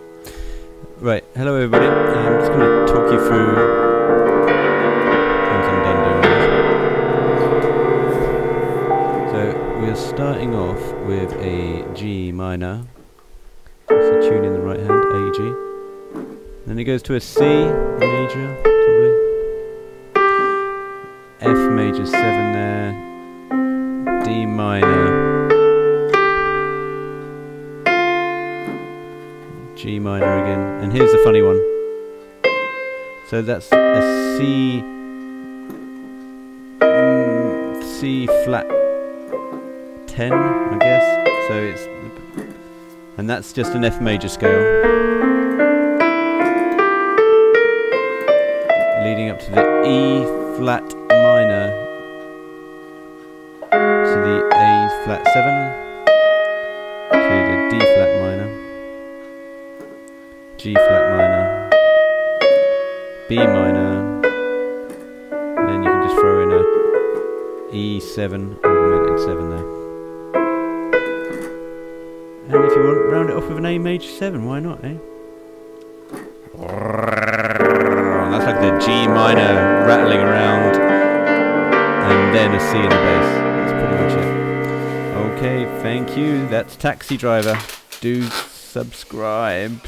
Yep. Right, hello everybody. Um, I'm just going to talk you through once I'm done doing this. So we're starting off with a G minor. That's the tune in the right hand, A G. Then it goes to a C major, probably. F major 7 there. D minor. G minor again. And here's the funny one. So that's a C mm, C flat 10, I guess. So it's and that's just an F major scale. Leading up to the E flat minor to the A flat 7 G flat minor B minor and then you can just throw in a E7 augmented 7 there and if you want, round it off with an A major 7, why not, eh? That's like the G minor rattling around, and then a C in the bass. That's pretty much it. Okay, thank you. That's Taxi Driver. Do subscribe.